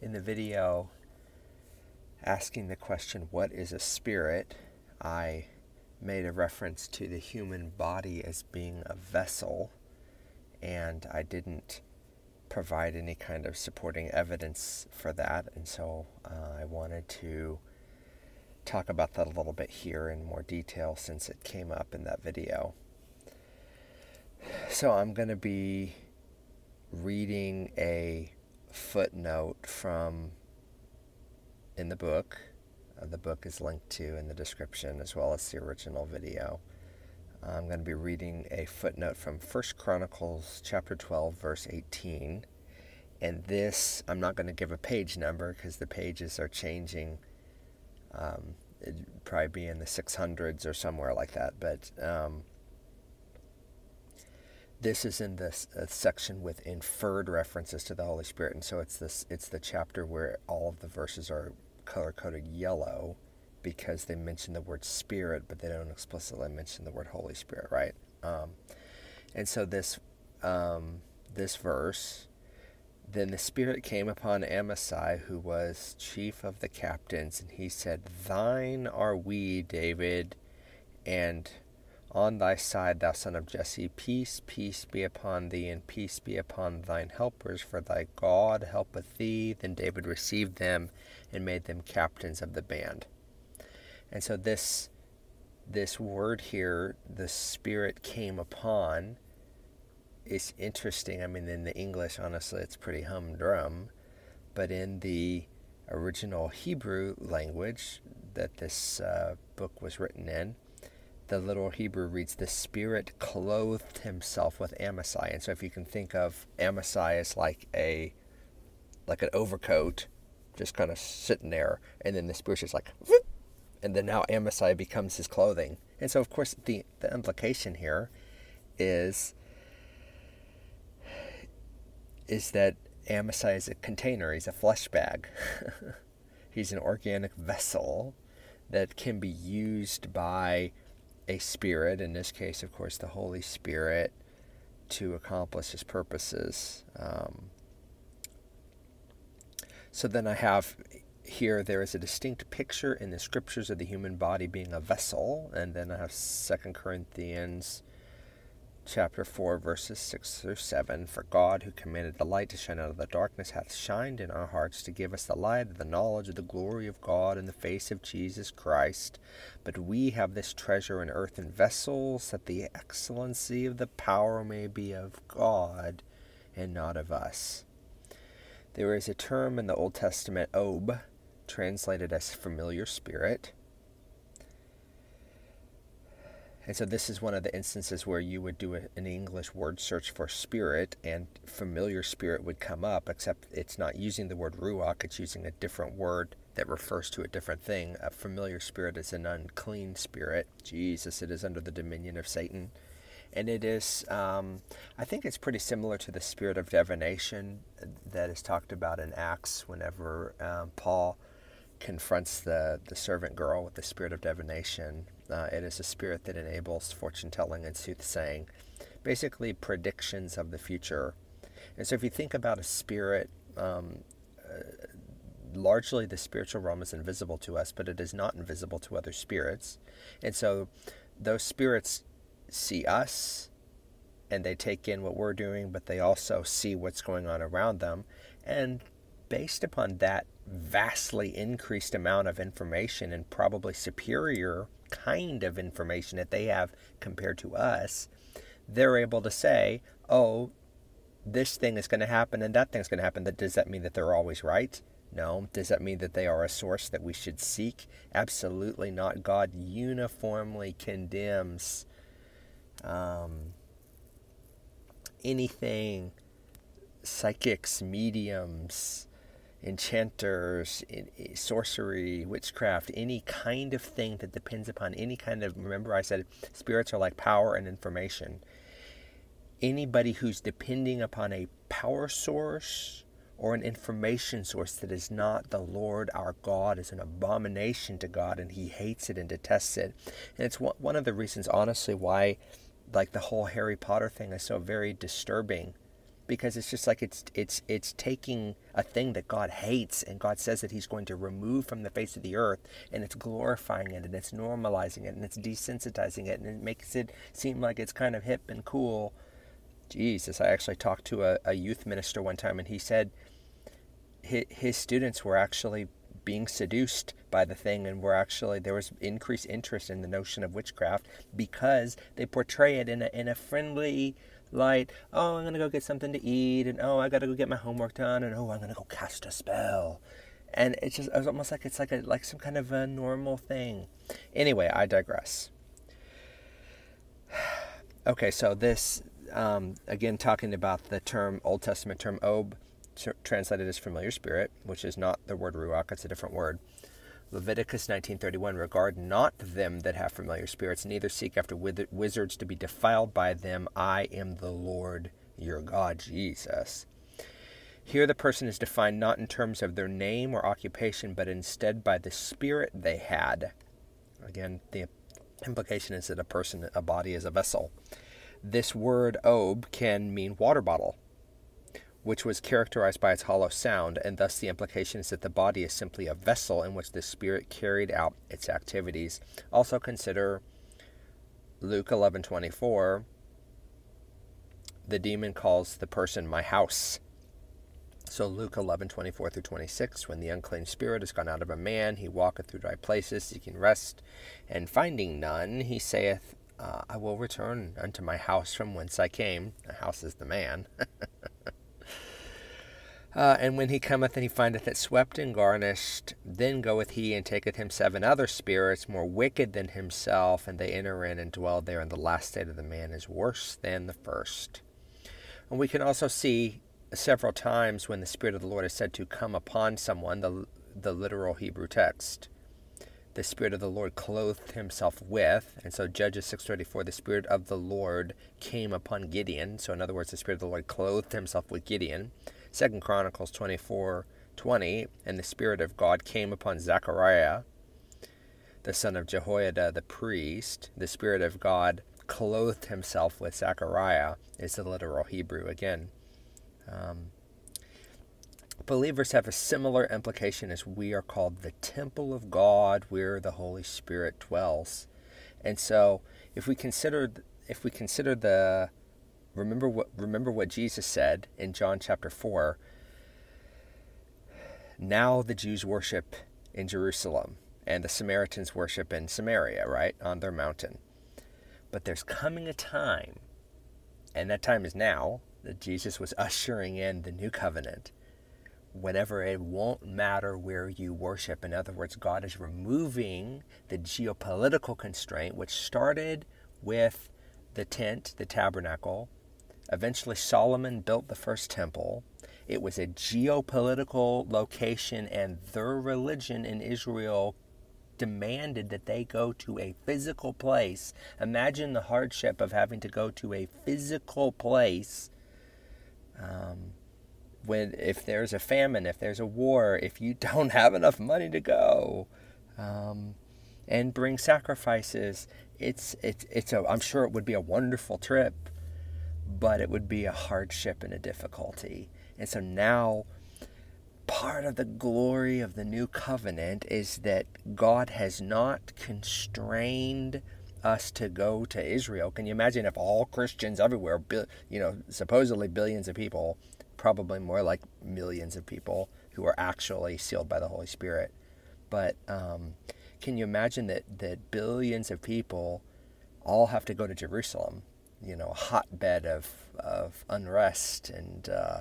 In the video asking the question, What is a spirit? I made a reference to the human body as being a vessel, and I didn't provide any kind of supporting evidence for that, and so uh, I wanted to talk about that a little bit here in more detail since it came up in that video. So I'm going to be reading a footnote from in the book. Uh, the book is linked to in the description as well as the original video. I'm going to be reading a footnote from First Chronicles chapter 12 verse 18. And this, I'm not going to give a page number because the pages are changing. Um, it'd probably be in the 600s or somewhere like that. But um, this is in this uh, section with inferred references to the Holy Spirit, and so it's this it's the chapter where all of the verses are color coded yellow because they mention the word Spirit, but they don't explicitly mention the word Holy Spirit, right? Um, and so this um, this verse. Then the Spirit came upon Amasai, who was chief of the captains, and he said, Thine are we, David, and on thy side, thou son of Jesse, peace, peace be upon thee, and peace be upon thine helpers, for thy God helpeth thee. Then David received them and made them captains of the band. And so this this word here, the Spirit came upon, is interesting. I mean, in the English, honestly, it's pretty humdrum, but in the original Hebrew language that this uh, book was written in, the little Hebrew reads, The Spirit clothed himself with Amasai. And so if you can think of Amasai as like a like an overcoat, just kind of sitting there, and then the Spirit is like, and then now Amasai becomes his clothing. And so of course the, the implication here is is that Amasai is a container, he's a flesh bag. he's an organic vessel that can be used by a spirit, in this case, of course, the Holy Spirit, to accomplish his purposes. Um, so then I have here there is a distinct picture in the scriptures of the human body being a vessel, and then I have Second Corinthians chapter 4, verses 6 through 7. For God, who commanded the light to shine out of the darkness, hath shined in our hearts to give us the light of the knowledge of the glory of God in the face of Jesus Christ. But we have this treasure in earthen vessels, that the excellency of the power may be of God and not of us. There is a term in the Old Testament, ob, translated as familiar spirit and so this is one of the instances where you would do an English word search for spirit and familiar spirit would come up, except it's not using the word ruach, it's using a different word that refers to a different thing. A familiar spirit is an unclean spirit. Jesus, it is under the dominion of Satan. And it is, um, I think it's pretty similar to the spirit of divination that is talked about in Acts whenever um, Paul confronts the, the servant girl with the spirit of divination uh, it is a spirit that enables fortune telling and soothsaying, basically predictions of the future. And so, if you think about a spirit, um, uh, largely the spiritual realm is invisible to us, but it is not invisible to other spirits. And so, those spirits see us and they take in what we're doing, but they also see what's going on around them. And based upon that vastly increased amount of information and probably superior kind of information that they have compared to us, they're able to say, oh, this thing is going to happen and that thing's going to happen. That does that mean that they're always right? No. Does that mean that they are a source that we should seek? Absolutely not. God uniformly condemns um, anything psychics, mediums, enchanters, sorcery, witchcraft, any kind of thing that depends upon any kind of. Remember, I said spirits are like power and information. Anybody who's depending upon a power source or an information source that is not the Lord our God is an abomination to God and he hates it and detests it. And it's one of the reasons, honestly, why like the whole Harry Potter thing is so very disturbing because it's just like it's it's it's taking a thing that God hates and God says that he's going to remove from the face of the earth and it's glorifying it and it's normalizing it and it's desensitizing it and it makes it seem like it's kind of hip and cool. Jesus, I actually talked to a, a youth minister one time and he said his, his students were actually being seduced by the thing and were actually there was increased interest in the notion of witchcraft because they portray it in a in a friendly light. Oh, I'm gonna go get something to eat, and oh, I gotta go get my homework done, and oh, I'm gonna go cast a spell. And it's just it's almost like it's like a like some kind of a normal thing. Anyway, I digress. Okay, so this um, again talking about the term Old Testament term ob, translated as familiar spirit, which is not the word ruach; it's a different word. Leviticus 19:31 regard not them that have familiar spirits neither seek after wizards to be defiled by them I am the Lord your God Jesus. Here the person is defined not in terms of their name or occupation but instead by the spirit they had. Again, the implication is that a person a body is a vessel. This word ob can mean water bottle which was characterized by its hollow sound, and thus the implication is that the body is simply a vessel in which the spirit carried out its activities. Also consider Luke 11:24. The demon calls the person my house. So Luke 11:24 through 26, when the unclean spirit is gone out of a man, he walketh through dry places seeking rest, and finding none, he saith, uh, I will return unto my house from whence I came. The house is the man. Uh, and when he cometh and he findeth it swept and garnished, then goeth he and taketh him seven other spirits more wicked than himself, and they enter in and dwell there. And the last state of the man is worse than the first. And we can also see several times when the Spirit of the Lord is said to come upon someone, the, the literal Hebrew text. The Spirit of the Lord clothed himself with, and so Judges 6.34, the Spirit of the Lord came upon Gideon. So in other words, the Spirit of the Lord clothed himself with Gideon. Second Chronicles 24 20, and the Spirit of God came upon Zechariah, the son of Jehoiada the priest. The Spirit of God clothed himself with Zechariah, is the literal Hebrew again. Um, believers have a similar implication as we are called the temple of God where the Holy Spirit dwells. And so if we consider if we consider the Remember what remember what Jesus said in John chapter 4. Now the Jews worship in Jerusalem and the Samaritans worship in Samaria, right? On their mountain. But there's coming a time, and that time is now, that Jesus was ushering in the new covenant. Whenever it won't matter where you worship. In other words, God is removing the geopolitical constraint, which started with the tent, the tabernacle, Eventually, Solomon built the first temple. It was a geopolitical location, and their religion in Israel demanded that they go to a physical place. Imagine the hardship of having to go to a physical place. Um, when if there's a famine, if there's a war, if you don't have enough money to go, um, and bring sacrifices, it's it's it's a. I'm sure it would be a wonderful trip but it would be a hardship and a difficulty. And so now, part of the glory of the new covenant is that God has not constrained us to go to Israel. Can you imagine if all Christians everywhere, you know, supposedly billions of people, probably more like millions of people who are actually sealed by the Holy Spirit, but um, can you imagine that that billions of people all have to go to Jerusalem? You know, a hotbed of, of unrest and uh,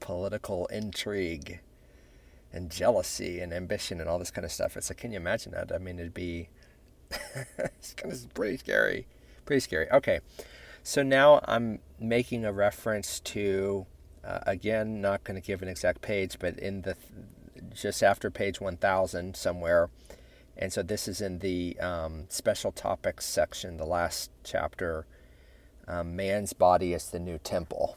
political intrigue and jealousy and ambition and all this kind of stuff. It's like, can you imagine that? I mean, it'd be it's kind of pretty scary. Pretty scary. Okay, so now I'm making a reference to, uh, again, not going to give an exact page, but in the just after page 1000 somewhere. And so this is in the um, special topics section, the last chapter um, man's body is the new temple.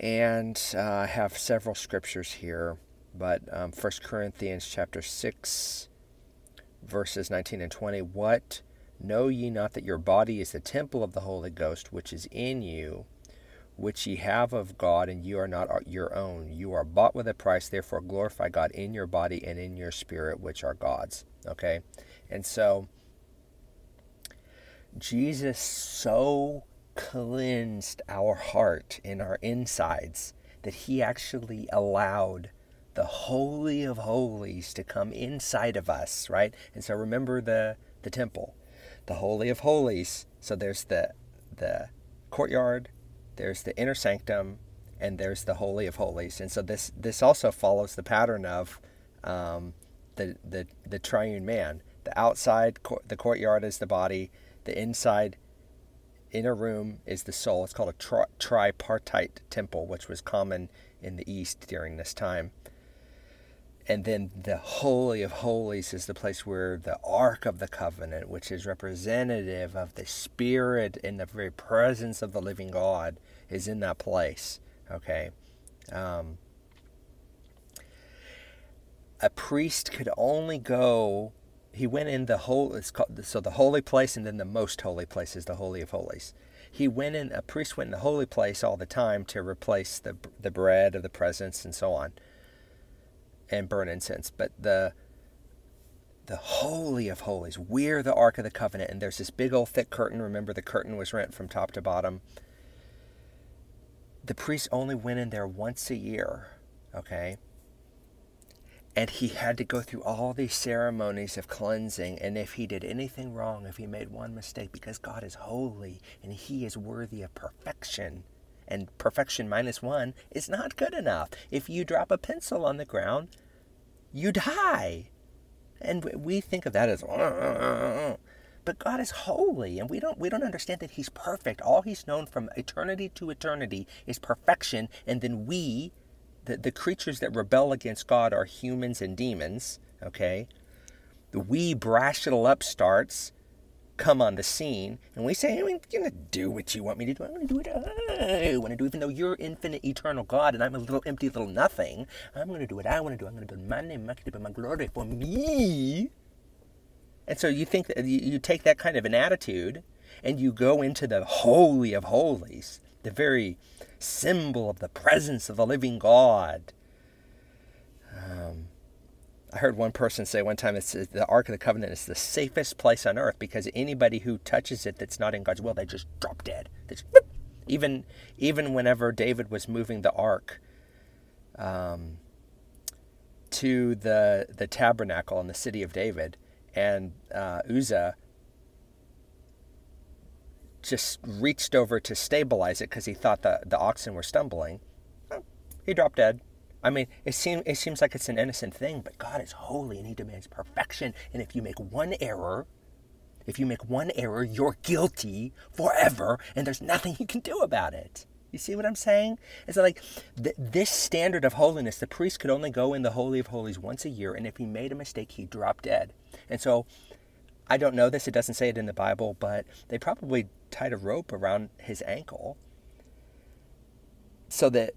And uh, I have several scriptures here, but um, 1 Corinthians chapter 6, verses 19 and 20. What know ye not that your body is the temple of the Holy Ghost, which is in you, which ye have of God, and you are not your own. You are bought with a price, therefore glorify God in your body and in your spirit, which are God's. Okay? And so, Jesus so cleansed our heart and our insides that he actually allowed the holy of holies to come inside of us, right? And so remember the the temple, the holy of holies. So there's the the courtyard, there's the inner sanctum, and there's the holy of holies. And so this this also follows the pattern of um, the the the triune man. The outside, the courtyard is the body. The inside, inner room is the soul. It's called a tri- tripartite temple, which was common in the East during this time. And then the Holy of Holies is the place where the Ark of the Covenant, which is representative of the Spirit and the very presence of the living God, is in that place. Okay? Um, a priest could only go, he went in the whole, it's called, so the holy place and then the most holy place is the Holy of Holies. He went in, a priest went in the holy place all the time to replace the, the bread of the presence and so on and burn incense. But the the holy of holies, we're the ark of the covenant, and there's this big old thick curtain. Remember, the curtain was rent from top to bottom. The priest only went in there once a year, okay? And he had to go through all these ceremonies of cleansing. And if he did anything wrong, if he made one mistake, because God is holy and he is worthy of perfection, and perfection minus one is not good enough. If you drop a pencil on the ground, you die. And we think of that as, but God is holy, and we don't we don't understand that He's perfect. All He's known from eternity to eternity is perfection, and then we, the, the creatures that rebel against God, are humans and demons. Okay, the we brash little upstarts come on the scene and we say, I'm going to do what you want me to do. I'm to do what I want to do, even though you're infinite, eternal God and I'm a little empty little nothing. I'm going to do what I want to do. I'm going to build my name, my kingdom, my glory for me. And so you think that you take that kind of an attitude and you go into the holy of holies, the very symbol of the presence of the living God. Um, I heard one person say one time it's the Ark of the Covenant is the safest place on earth because anybody who touches it that's not in God's will, they just drop dead. Just, even even whenever David was moving the Ark um, to the the tabernacle in the city of David, and uh, Uzzah just reached over to stabilize it because he thought the, the oxen were stumbling. Oh, he dropped dead. I mean, it seems it seems like it's an innocent thing, but God is holy and He demands perfection. And if you make one error, if you make one error, you're guilty forever, and there's nothing you can do about it. You see what I'm saying? It's like th- this standard of holiness, the priest could only go in the Holy of Holies once a year, and if he made a mistake, he'd drop dead. And so, I don't know this, it doesn't say it in the Bible, but they probably tied a rope around his ankle so that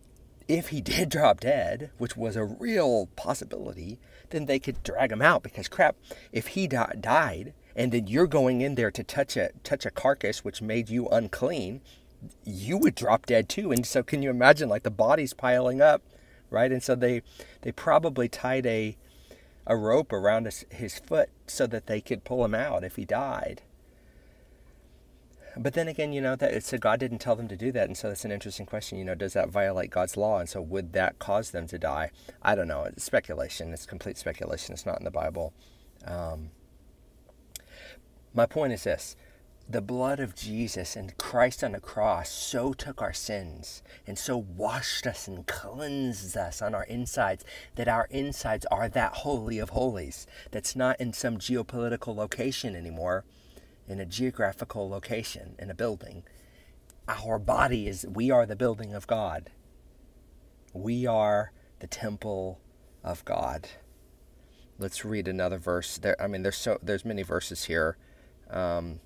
if he did drop dead, which was a real possibility, then they could drag him out because crap, if he di- died and then you're going in there to touch a touch a carcass which made you unclean, you would drop dead too. And so can you imagine like the bodies piling up, right? And so they they probably tied a a rope around his, his foot so that they could pull him out if he died. But then again, you know, that so God didn't tell them to do that, and so that's an interesting question. You know, does that violate God's law? And so would that cause them to die? I don't know. It's speculation. It's complete speculation. It's not in the Bible. Um, my point is this: the blood of Jesus and Christ on the cross so took our sins and so washed us and cleansed us on our insides that our insides are that holy of holies. That's not in some geopolitical location anymore in a geographical location in a building. Our body is, we are the building of God. We are the temple of God. Let's read another verse. There, I mean, there's so there's many verses here. Um,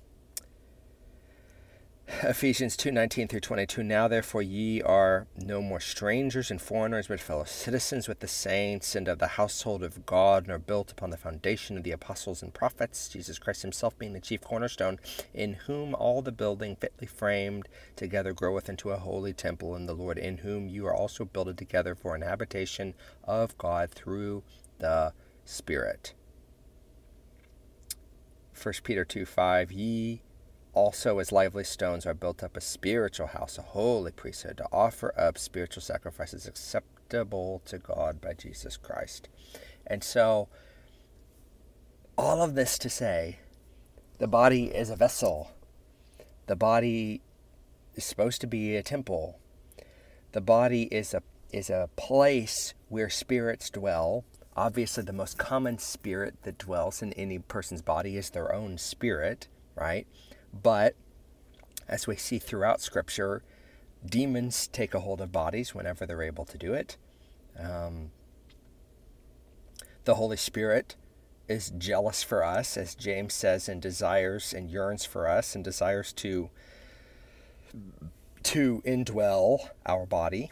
Ephesians 2 19 through 22. Now, therefore, ye are no more strangers and foreigners, but fellow citizens with the saints and of the household of God, and are built upon the foundation of the apostles and prophets, Jesus Christ himself being the chief cornerstone, in whom all the building fitly framed together groweth into a holy temple in the Lord, in whom you are also builded together for an habitation of God through the Spirit. 1 Peter 2 5. Ye also as lively stones are built up a spiritual house, a holy priesthood, to offer up spiritual sacrifices acceptable to God by Jesus Christ. And so, all of this to say, the body is a vessel. The body is supposed to be a temple. The body is a is a place where spirits dwell. Obviously, the most common spirit that dwells in any person's body is their own spirit, right? But as we see throughout Scripture, demons take a hold of bodies whenever they're able to do it. Um, the Holy Spirit is jealous for us, as James says, and desires and yearns for us and desires to to indwell our body.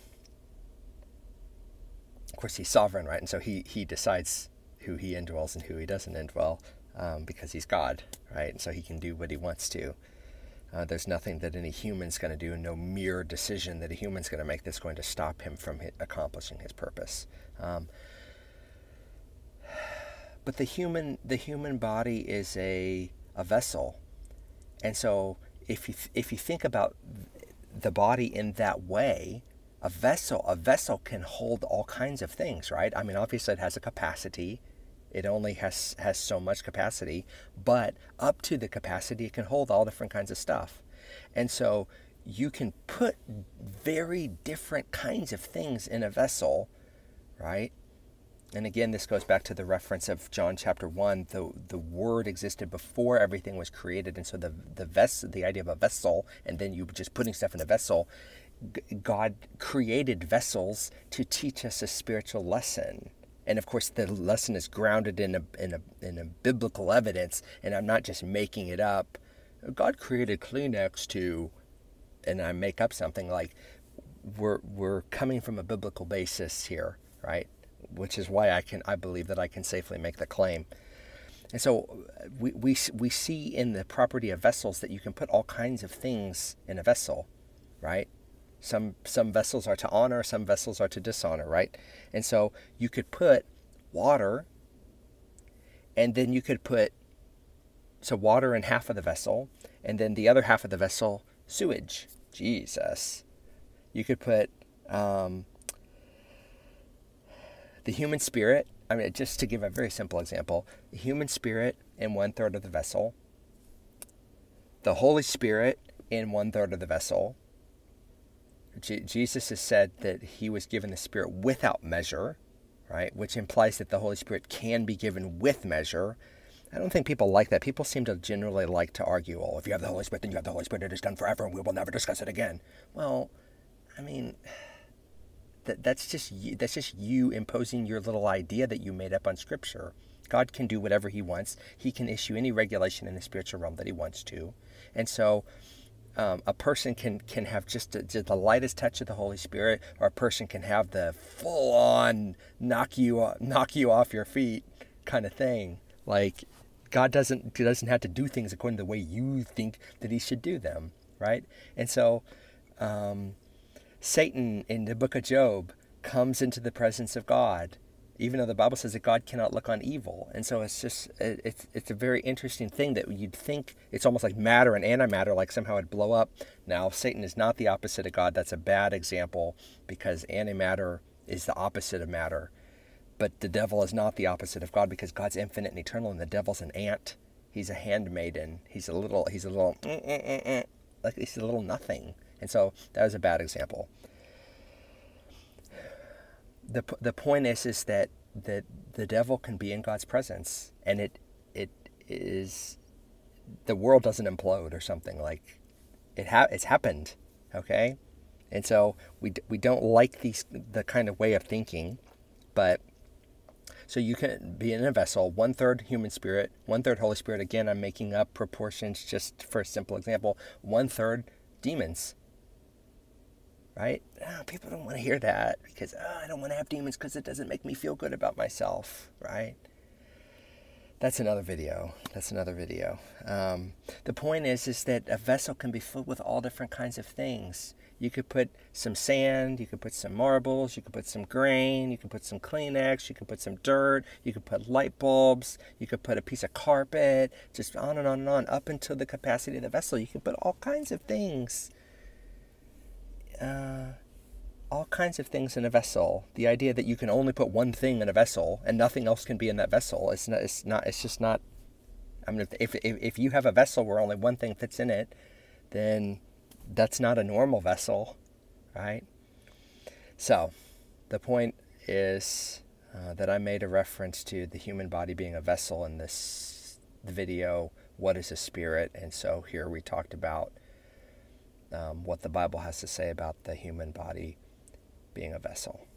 Of course, he's sovereign, right? And so he, he decides who he indwells and who he doesn't indwell um, because he's God, right? And so he can do what he wants to. Uh, there's nothing that any human's going to do, no mere decision that a human's going to make that's going to stop him from accomplishing his purpose. Um, but the human, the human body is a, a vessel, and so if you if you think about the body in that way, a vessel a vessel can hold all kinds of things, right? I mean, obviously it has a capacity it only has has so much capacity, but up to the capacity it can hold all different kinds of stuff. And so you can put very different kinds of things in a vessel, right? And again, this goes back to the reference of John chapter one. The the word existed before everything was created, and so the the vessel, the idea of a vessel, and then you just putting stuff in a vessel. God created vessels to teach us a spiritual lesson and of course the lesson is grounded in a, in a, in a biblical evidence and i'm not just making it up. God created kleenex to and i make up something like we're we're coming from a biblical basis here right? Which is why i can i believe that i can safely make the claim. And so uh, we, we, we see in the property of vessels that you can put all kinds of things in a vessel right some some vessels are to honor, some vessels are to dishonor, right? And so you could put water and then you could put so water in half of the vessel and then the other half of the vessel sewage. Jesus. You could put um, the human spirit. I mean, just to give a very simple example, the human spirit in one third of the vessel, the Holy Spirit in one third of the vessel, Jesus has said that he was given the Spirit without measure, right? Which implies that the Holy Spirit can be given with measure. I don't think people like that. People seem to generally like to argue, oh, if you have the Holy Spirit, then you have the Holy Spirit. It is done forever, and we will never discuss it again. Well, I mean, that, that's just you, that's just you imposing your little idea that you made up on Scripture. God can do whatever He wants. He can issue any regulation in the spiritual realm that He wants to, and so um, a person can can have just, a, just the lightest touch of the Holy Spirit, or a person can have the full on knock you knock you off your feet kind of thing. Like God doesn't doesn't have to do things according to the way you think that He should do them, right? And so, um, Satan in the Book of Job comes into the presence of God even though the Bible says that God cannot look on evil. And so it's just it's it's a very interesting thing that you'd think it's almost like matter and antimatter, like somehow it'd blow up. Now Satan is not the opposite of God. That's a bad example because antimatter is the opposite of matter. But the devil is not the opposite of God because God's infinite and eternal, and the devil's an ant. He's a handmaiden. He's a little. He's a little. Mm, mm, mm, like he's a little nothing. And so that was a bad example the the point is is that that the devil can be in God's presence, and it it is the world doesn't implode or something like it ha- it's happened, okay, and so we we don't like these the kind of way of thinking, but so you can be in a vessel, one third human spirit, one third Holy Spirit. Again, I'm making up proportions just for a simple example. One third demons. Right? Oh, people don't want to hear that because oh, I don't want to have demons because it doesn't make me feel good about myself. Right? That's another video. That's another video. Um, the point is, is that a vessel can be filled with all different kinds of things. You could put some sand, you could put some marbles, you could put some grain, you could put some Kleenex, you could put some dirt, you could put light bulbs, you could put a piece of carpet, just on and on and on, up until the capacity of the vessel. You can put all kinds of things. Uh, all kinds of things in a vessel. The idea that you can only put one thing in a vessel and nothing else can be in that vessel, it's not, it's not, it's just not, I mean, if, if, if you have a vessel where only one thing fits in it, then that's not a normal vessel, right? So, the point is uh, that I made a reference to the human body being a vessel in this the video. What is a spirit? And so here we talked about um, what the Bible has to say about the human body being a vessel.